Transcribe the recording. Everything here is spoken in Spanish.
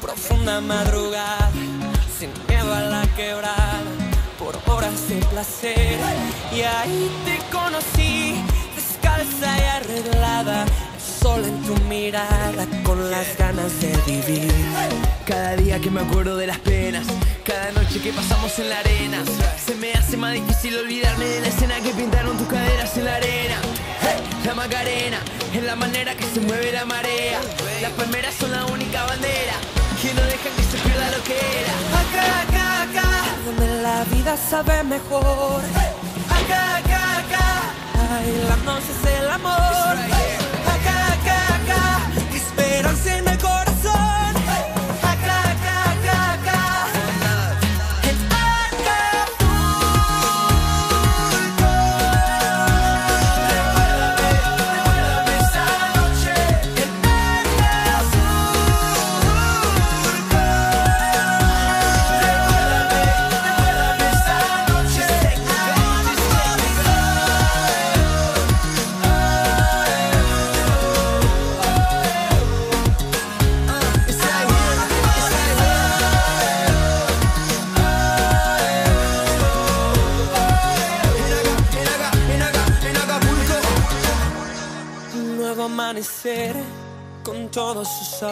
Profunda madrugada, sin miedo a la quebrada, por horas de placer. Y ahí te conocí, descalza y arreglada, el sol en tu mirada, con las ganas de vivir. Cada día que me acuerdo de las penas, cada noche que pasamos en la arena, se me hace más difícil olvidarme de la escena que pintaron tus caderas en la arena. La Macarena es la manera que se mueve la marea. Las palmeras la vida sabe mejor. Acá, acá, acá, bailando es el amor. Amanecer con todos sus sabores.